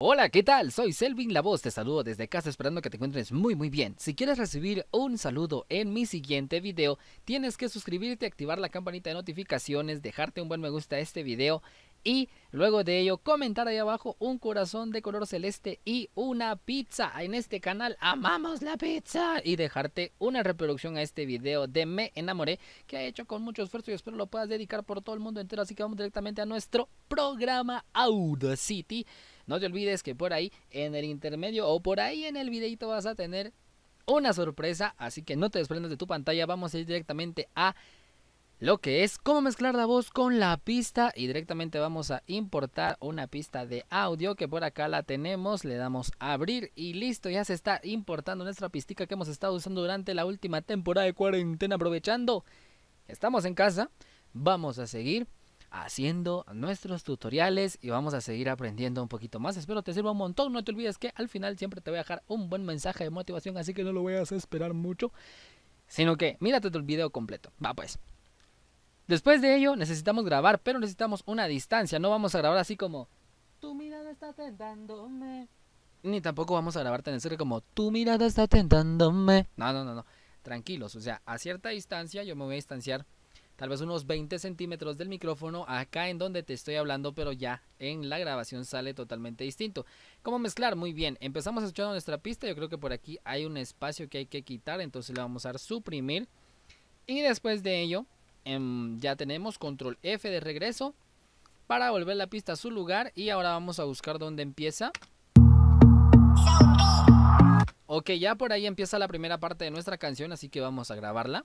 Hola, ¿qué tal? Soy Selvin La Voz, te saludo desde casa esperando que te encuentres muy muy bien. Si quieres recibir un saludo en mi siguiente video, tienes que suscribirte, activar la campanita de notificaciones, dejarte un buen me gusta a este video y luego de ello comentar ahí abajo un corazón de color celeste y una pizza. En este canal amamos la pizza y dejarte una reproducción a este video de Me Enamoré que he hecho con mucho esfuerzo y espero lo puedas dedicar por todo el mundo entero. Así que vamos directamente a nuestro programa Audacity. No te olvides que por ahí en el intermedio o por ahí en el videito vas a tener una sorpresa, así que no te desprendas de tu pantalla, vamos a ir directamente a lo que es cómo mezclar la voz con la pista y directamente vamos a importar una pista de audio que por acá la tenemos, le damos a abrir y listo, ya se está importando nuestra pistica que hemos estado usando durante la última temporada de cuarentena aprovechando. Estamos en casa, vamos a seguir haciendo nuestros tutoriales y vamos a seguir aprendiendo un poquito más. Espero te sirva un montón. No te olvides que al final siempre te voy a dejar un buen mensaje de motivación, así que no lo voy a esperar mucho. Sino que mírate el video completo. Va pues. Después de ello necesitamos grabar, pero necesitamos una distancia. No vamos a grabar así como tu mirada está tentándome. Ni tampoco vamos a grabar tan serio como tu mirada está tentándome. No, no, no, no. Tranquilos, o sea, a cierta distancia yo me voy a distanciar tal vez unos 20 centímetros del micrófono acá en donde te estoy hablando, pero ya en la grabación sale totalmente distinto. ¿Cómo mezclar? Muy bien, empezamos escuchando nuestra pista, yo creo que por aquí hay un espacio que hay que quitar, entonces le vamos a dar suprimir. Y después de ello, em, ya tenemos control F de regreso para volver la pista a su lugar y ahora vamos a buscar dónde empieza. Ok, ya por ahí empieza la primera parte de nuestra canción, así que vamos a grabarla.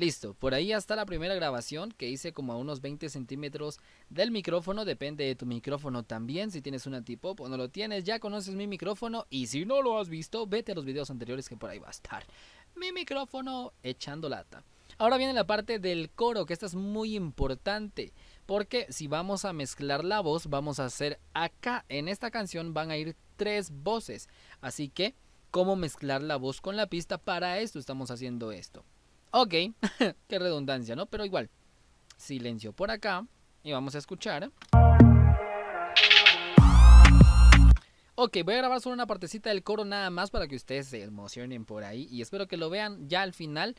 Listo, por ahí está la primera grabación que hice como a unos 20 centímetros del micrófono, depende de tu micrófono también, si tienes una tipo o no lo tienes, ya conoces mi micrófono y si no lo has visto, vete a los videos anteriores que por ahí va a estar. Mi micrófono echando lata. Ahora viene la parte del coro, que esta es muy importante, porque si vamos a mezclar la voz, vamos a hacer acá, en esta canción van a ir tres voces, así que, ¿cómo mezclar la voz con la pista? Para esto estamos haciendo esto. Ok, qué redundancia, ¿no? Pero igual, silencio por acá y vamos a escuchar. Ok, voy a grabar solo una partecita del coro nada más para que ustedes se emocionen por ahí y espero que lo vean ya al final.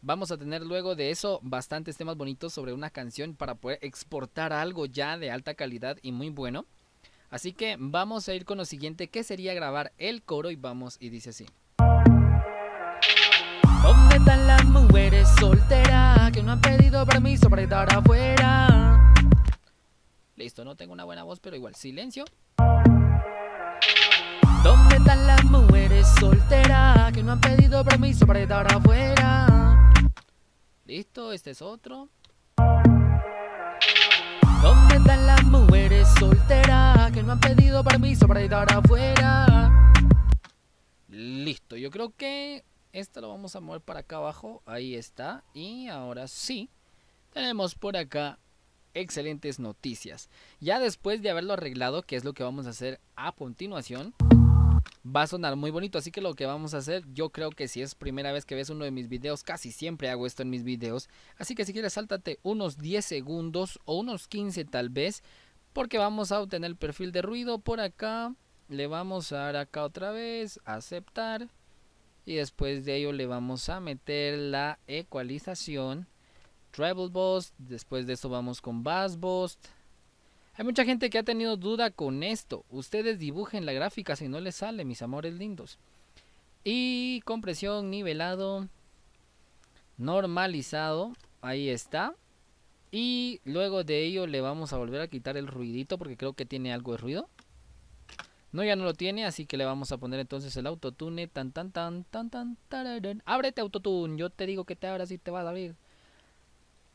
Vamos a tener luego de eso bastantes temas bonitos sobre una canción para poder exportar algo ya de alta calidad y muy bueno. Así que vamos a ir con lo siguiente que sería grabar el coro y vamos y dice así. ¿Dónde están las mujeres solteras que no han pedido permiso para estar afuera? Listo, no tengo una buena voz, pero igual, silencio. ¿Dónde están las mujeres solteras que no han pedido permiso para estar afuera? Listo, este es otro. ¿Dónde están las mujeres solteras que no han pedido permiso para estar afuera? Listo, yo creo que esto lo vamos a mover para acá abajo. Ahí está. Y ahora sí. Tenemos por acá excelentes noticias. Ya después de haberlo arreglado, que es lo que vamos a hacer a continuación, va a sonar muy bonito. Así que lo que vamos a hacer, yo creo que si es primera vez que ves uno de mis videos, casi siempre hago esto en mis videos. Así que si quieres, sáltate unos 10 segundos o unos 15 tal vez, porque vamos a obtener el perfil de ruido por acá. Le vamos a dar acá otra vez, aceptar y después de ello le vamos a meter la ecualización. Treble boost después de eso vamos con bass boost hay mucha gente que ha tenido duda con esto. Ustedes dibujen la gráfica si no les sale mis amores lindos. Y compresión nivelado normalizado ahí está. Y luego de ello le vamos a volver a quitar el ruidito porque creo que tiene algo de ruido no, ya no lo tiene, así que le vamos a poner entonces el autotune. Tan, tan, tan, tan, tan, tararán. Ábrete autotune, yo te digo que te abras y te vas a abrir.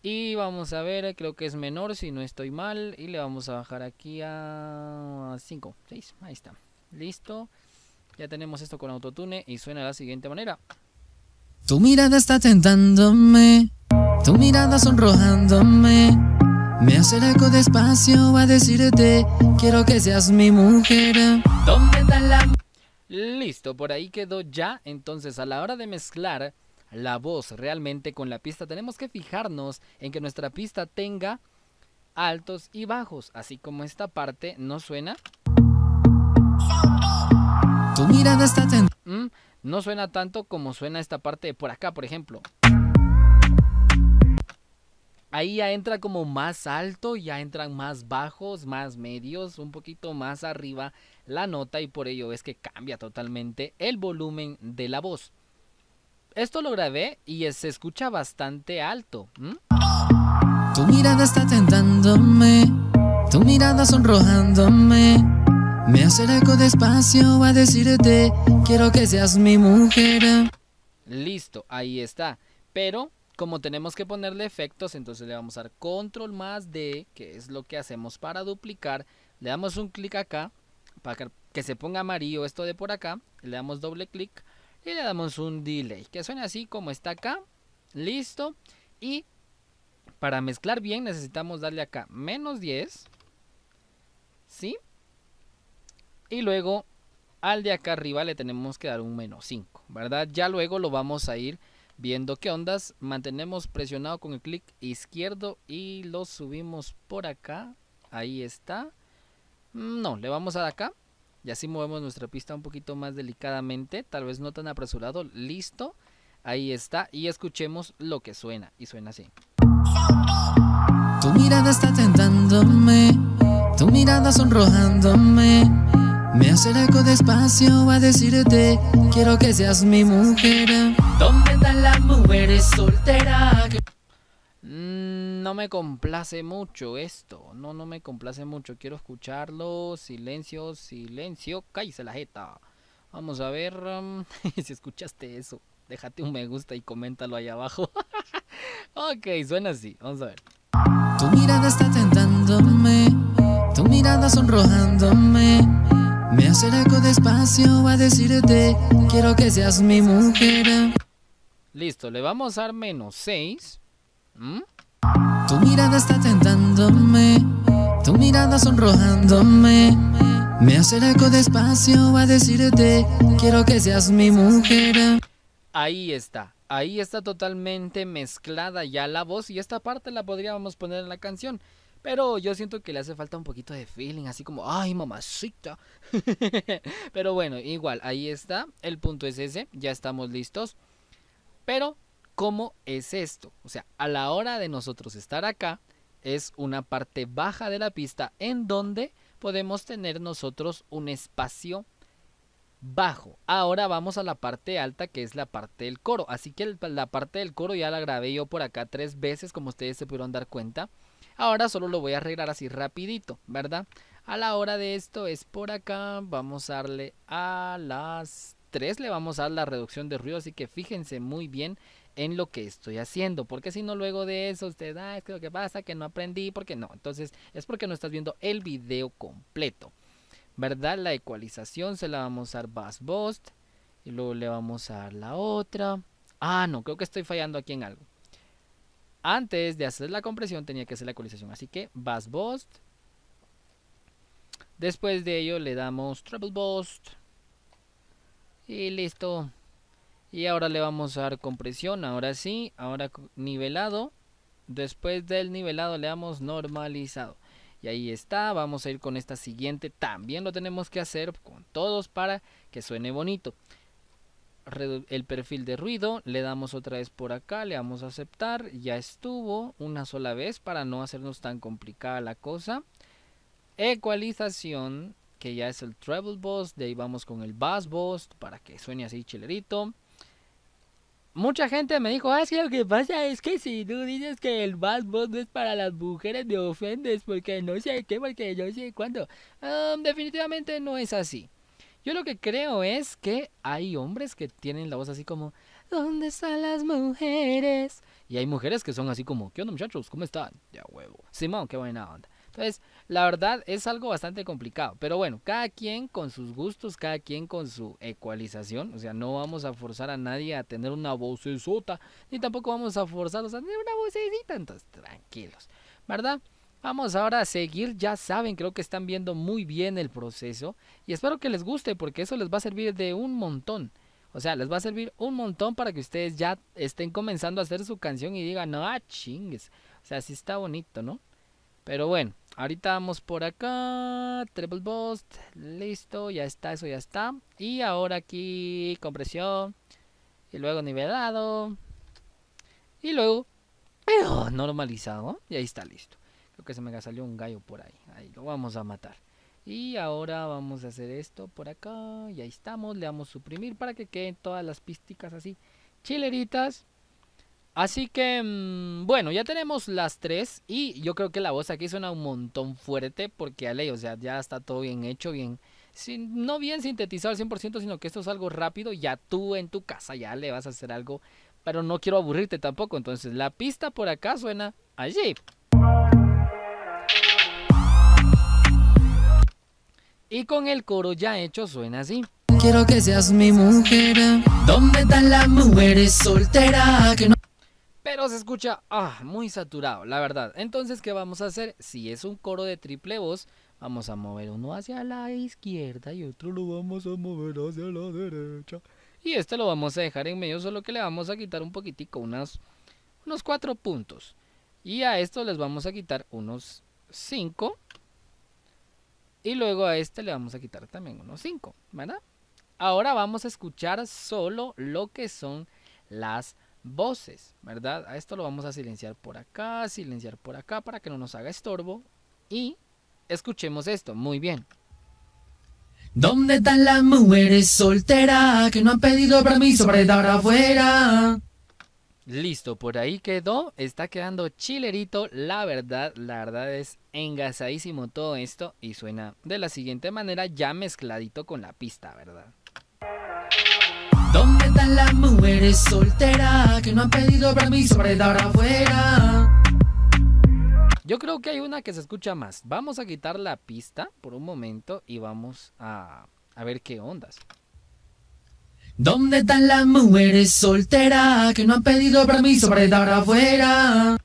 Y vamos a ver, creo que es menor si no estoy mal. Y le vamos a bajar aquí a 5, 6, ahí está. Listo. Ya tenemos esto con autotune y suena de la siguiente manera. Tu mirada está tentándome, tu mirada sonrojándome. Me acerco despacio a decirte, quiero que seas mi mujer. ¿Dónde está la... Listo, por ahí quedó ya. Entonces a la hora de mezclar la voz realmente con la pista tenemos que fijarnos en que nuestra pista tenga altos y bajos, así como esta parte no suena. Tu mirada está mm, no suena tanto como suena esta parte de por acá, por ejemplo. Ahí ya entra como más alto, ya entran más bajos, más medios, un poquito más arriba la nota y por ello es que cambia totalmente el volumen de la voz. Esto lo grabé y se escucha bastante alto. Tu mirada está tentándome, tu mirada sonrojándome. Me acerco despacio a decirte, quiero que seas mi mujer. Listo, ahí está. Pero como tenemos que ponerle efectos, entonces le vamos a dar control más D, que es lo que hacemos para duplicar. Le damos un clic acá, para que se ponga amarillo esto de por acá. Le damos doble clic y le damos un delay, que suene así como está acá. Listo. Y para mezclar bien necesitamos darle acá menos 10. ¿Sí? Y luego al de acá arriba le tenemos que dar un menos 5, ¿verdad? Ya luego lo vamos a ir viendo qué ondas. Mantenemos presionado con el clic izquierdo y lo subimos por acá. Ahí está. Mm, no, le vamos a dar acá. Y así movemos nuestra pista un poquito más delicadamente. Tal vez no tan apresurado. Listo. Ahí está. Y escuchemos lo que suena. Y suena así. Tu mirada está tentándome, tu mirada sonrojándome. Me acerco despacio a decirte, quiero que seas mi mujer. ¿Dónde están las mujeres solteras? Mm, no me complace mucho esto, no, no me complace mucho. Quiero escucharlo. Silencio, silencio. Cállese la jeta. Vamos a ver um, si escuchaste eso. Déjate un me gusta y coméntalo ahí abajo. ok, suena así. Vamos a ver. Tu mirada está tentándome, tu mirada sonrojándome. Me acerco despacio a decirte, quiero que seas mi mujer. Listo, le vamos a dar menos 6. ¿Mm? Tu mirada está tentándome, tu mirada sonrojándome. Me acerco despacio a decirte, quiero que seas mi mujer. Ahí está, ahí está totalmente mezclada ya la voz y esta parte la podríamos poner en la canción. Pero yo siento que le hace falta un poquito de feeling, así como, ay mamacita. Pero bueno, igual, ahí está, el punto es ese, ya estamos listos. Pero, ¿cómo es esto? O sea, a la hora de nosotros estar acá, es una parte baja de la pista en donde podemos tener nosotros un espacio bajo. Ahora vamos a la parte alta que es la parte del coro. Así que la parte del coro ya la grabé yo por acá tres veces como ustedes se pudieron dar cuenta. Ahora solo lo voy a arreglar así rapidito, ¿verdad? A la hora de esto es por acá. Vamos a darle a las 3. Le vamos a dar la reducción de ruido. Así que fíjense muy bien en lo que estoy haciendo. Porque si no luego de eso usted, ah, es que lo que pasa que no aprendí. Porque no. Entonces es porque no estás viendo el video completo. ¿verdad? La ecualización se la vamos a dar bass boost y luego le vamos a dar la otra. Ah, no, creo que estoy fallando aquí en algo. Antes de hacer la compresión tenía que hacer la ecualización, así que bass boost. Después de ello le damos treble boost. Y listo. Y ahora le vamos a dar compresión, ahora sí, ahora nivelado. Después del nivelado le damos normalizado. Y ahí está, vamos a ir con esta siguiente. También lo tenemos que hacer con todos para que suene bonito. El perfil de ruido, le damos otra vez por acá, le damos a aceptar. Ya estuvo una sola vez para no hacernos tan complicada la cosa. Ecualización, que ya es el treble boost. De ahí vamos con el bass boost para que suene así chilerito mucha gente me dijo, ah, es que lo que pasa es que si tú dices que el bad no es para las mujeres, me ofendes porque no sé qué, porque no sé cuándo. definitivamente no es así. Yo lo que creo es que hay hombres que tienen la voz así como, ¿dónde están las mujeres? Y hay mujeres que son así como, ¿qué onda muchachos? ¿Cómo están? Ya huevo. Simón, qué buena onda. Entonces, la verdad es algo bastante complicado. Pero bueno, cada quien con sus gustos, cada quien con su ecualización. O sea, no vamos a forzar a nadie a tener una vocesota, ni tampoco vamos a forzarlos a tener una vocecita. Entonces, tranquilos, ¿verdad? Vamos ahora a seguir, ya saben, creo que están viendo muy bien el proceso y espero que les guste porque eso les va a servir de un montón. O sea, les va a servir un montón para que ustedes ya estén comenzando a hacer su canción y digan, no, ah, chingues. O sea, sí está bonito, ¿no? Pero bueno, ahorita vamos por acá, treble boost, listo, ya está, eso ya está. Y ahora aquí compresión y luego nivelado y luego normalizado y ahí está listo. Creo que se me salió un gallo por ahí, ahí lo vamos a matar. Y ahora vamos a hacer esto por acá. Y ahí estamos. Le damos suprimir para que queden todas las pisticas así chileritas. Así que, mm, bueno, ya tenemos las tres. Y yo creo que la voz aquí suena un montón fuerte. Porque a ley, o sea, ya está todo bien hecho, bien. No bien sintetizado al 100%, sino que esto es algo rápido. Ya tú en tu casa ya le vas a hacer algo. Pero no quiero aburrirte tampoco. Entonces, la pista por acá suena allí. Y con el coro ya hecho suena así. Quiero que seas mi mujer. ¿Dónde están las mujeres solteras que no... Pero se escucha ah, muy saturado, la verdad. Entonces, ¿qué vamos a hacer? Si es un coro de triple voz, vamos a mover uno hacia la izquierda y otro lo vamos a mover hacia la derecha. Y este lo vamos a dejar en medio, solo que le vamos a quitar un poquitico, unos, unos cuatro puntos. Y a esto les vamos a quitar unos cinco y luego a este le vamos a quitar también unos 5, ¿verdad? Ahora vamos a escuchar solo lo que son las voces, ¿verdad? A esto lo vamos a silenciar por acá, silenciar por acá para que no nos haga estorbo. Y escuchemos esto, muy bien. ¿Dónde están las mujeres solteras que no han pedido permiso para estar afuera? Listo, por ahí quedó. Está quedando chilerito. La verdad, la verdad es engasadísimo todo esto. Y suena de la siguiente manera, ya mezcladito con la pista, ¿verdad? ¿Dónde están las mujeres solteras que no han pedido permiso para estar afuera? Yo creo que hay una que se escucha más. Vamos a quitar la pista por un momento y vamos a, a ver qué ondas. ¿Dónde están las mujeres solteras que no han pedido permiso para estar afuera?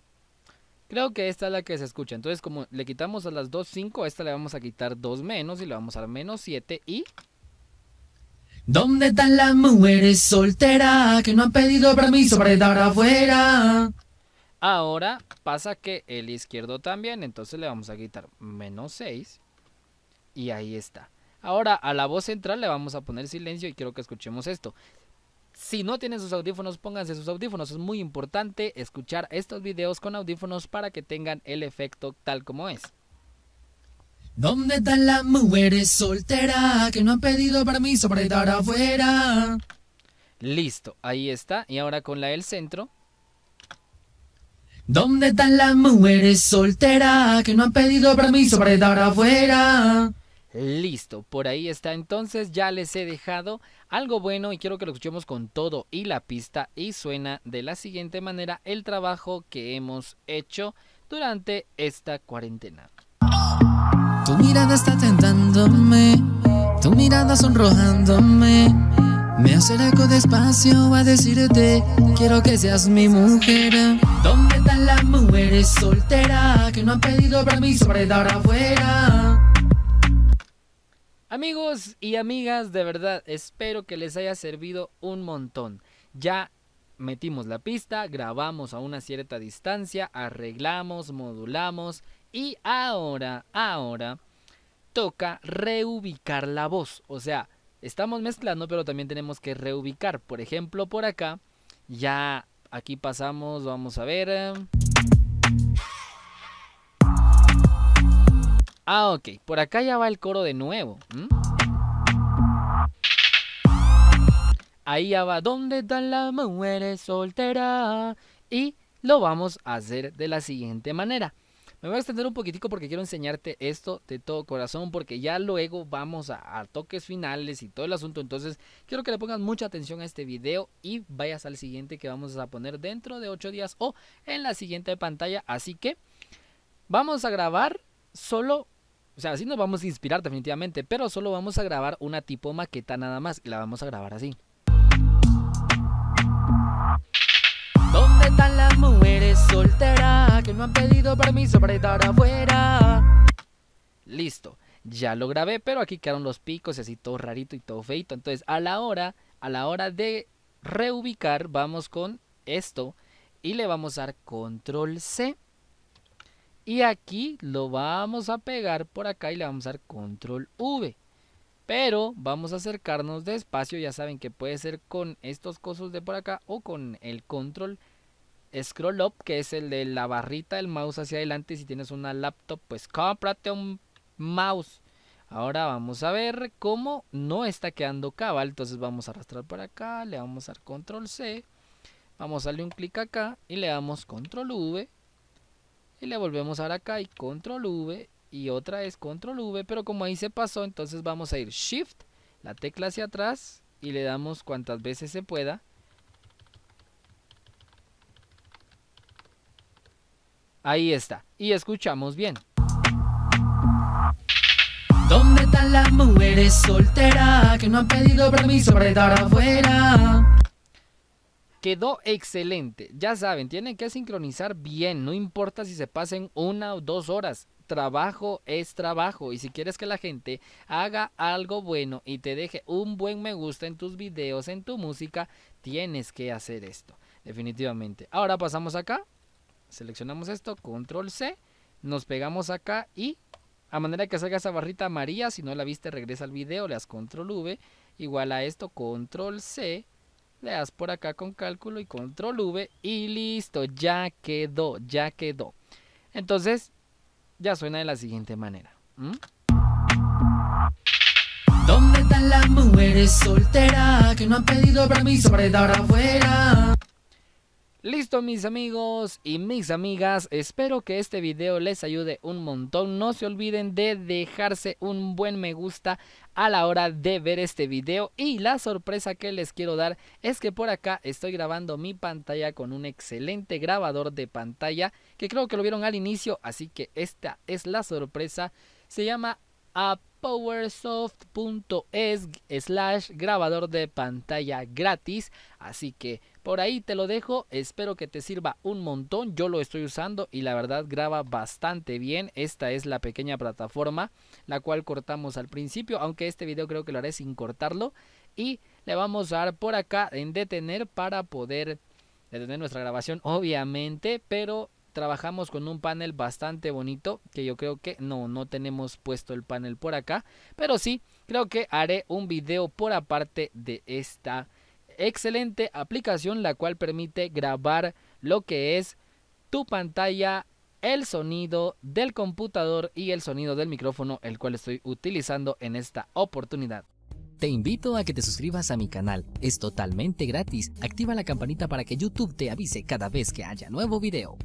Creo que esta es la que se escucha. Entonces, como le quitamos a las 2.5, a esta le vamos a quitar 2 menos y le vamos a dar menos 7 y... ¿Dónde están las mujeres solteras que no han pedido permiso para estar afuera? Ahora pasa que el izquierdo también, entonces le vamos a quitar menos 6 y ahí está. Ahora a la voz central le vamos a poner silencio y quiero que escuchemos esto. Si no tienen sus audífonos, pónganse sus audífonos. Es muy importante escuchar estos videos con audífonos para que tengan el efecto tal como es. ¿Dónde están las mujeres solteras que no han pedido permiso para estar afuera? Listo, ahí está. Y ahora con la del centro. ¿Dónde están las mujeres solteras que no han pedido permiso para estar afuera? Listo, por ahí está entonces, ya les he dejado algo bueno y quiero que lo escuchemos con todo y la pista y suena de la siguiente manera el trabajo que hemos hecho durante esta cuarentena. Tu mirada está tentándome, tu mirada sonrojándome, me acerco despacio a decirte, quiero que seas mi mujer. ¿Dónde están las mujeres solteras que no han pedido permiso para estar afuera? Amigos y amigas, de verdad, espero que les haya servido un montón. Ya metimos la pista, grabamos a una cierta distancia, arreglamos, modulamos y ahora, ahora toca reubicar la voz. O sea, estamos mezclando, pero también tenemos que reubicar. Por ejemplo, por acá, ya aquí pasamos, vamos a ver. Ah, ok. Por acá ya va el coro de nuevo. Ahí ya va. ¿Dónde están las mujeres solteras? Y lo vamos a hacer de la siguiente manera. Me voy a extender un poquitico porque quiero enseñarte esto de todo corazón porque ya luego vamos a, toques finales y todo el asunto. Entonces quiero que le pongas mucha atención a este video y vayas al siguiente que vamos a poner dentro de 8 días o en la siguiente pantalla. Así que vamos a grabar solo o sea, así nos vamos a inspirar definitivamente, pero solo vamos a grabar una tipo maqueta nada más y la vamos a grabar así. Las mujeres solteras que no han pedido permiso para estar afuera? Listo, ya lo grabé, pero aquí quedaron los picos y así todo rarito y todo feito. Entonces, a la hora, a la hora de reubicar, vamos con esto y le vamos a dar control C. Y aquí lo vamos a pegar por acá y le vamos a dar control V. Pero vamos a acercarnos despacio, ya saben que puede ser con estos cosos de por acá o con el control scroll up, que es el de la barrita del mouse hacia adelante. Si tienes una laptop, pues cómprate un mouse. Ahora vamos a ver cómo no está quedando cabal. Entonces vamos a arrastrar por acá, le vamos a dar control C. Vamos a darle un clic acá y le damos control V. Y le volvemos a acá y control V y otra es control V, pero como ahí se pasó, entonces vamos a ir shift, la tecla hacia atrás y le damos cuantas veces se pueda. Ahí está, y escuchamos bien. ¿Dónde están las mujeres solteras que no han pedido permiso para estar afuera? Quedó excelente. Ya saben, tienen que sincronizar bien. No importa si se pasen una o dos horas trabajo es trabajo y si quieres que la gente haga algo bueno y te deje un buen me gusta en tus videos, en tu música, tienes que hacer esto, definitivamente. Ahora pasamos acá, seleccionamos esto, control C, nos pegamos acá y a manera que salga esa barrita amarilla, si no la viste regresa al video, le das control V, igual a esto, control C, le das por acá con cálculo y control V y listo, ya quedó, ya quedó. Entonces, ya suena de la siguiente manera. ¿Dónde están las mujeres solteras que no han pedido permiso para estar afuera? Listo mis amigos y mis amigas, espero que este video les ayude un montón. No se olviden de dejarse un buen me gusta a la hora de ver este video. Y la sorpresa que les quiero dar es que por acá estoy grabando mi pantalla con un excelente grabador de pantalla que creo que lo vieron al inicio. Así que esta es la sorpresa. Se llama apowersoft.es slash grabador de pantalla gratis. Así que por ahí te lo dejo, espero que te sirva un montón, yo lo estoy usando y la verdad graba bastante bien. Esta es la pequeña plataforma, la cual cortamos al principio, aunque este video creo que lo haré sin cortarlo. Y le vamos a dar por acá en detener para poder detener nuestra grabación, obviamente, pero trabajamos con un panel bastante bonito que yo creo que no, no tenemos puesto el panel por acá, pero sí, creo que haré un video por aparte de esta excelente aplicación la cual permite grabar lo que es tu pantalla, el sonido del computador y el sonido del micrófono el cual estoy utilizando en esta oportunidad. Te invito a que te suscribas a mi canal, es totalmente gratis, activa la campanita para que YouTube te avise cada vez que haya nuevo video.